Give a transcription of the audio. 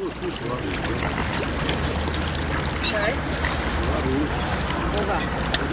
又去抓鱼，啥？抓鱼，好吧，抓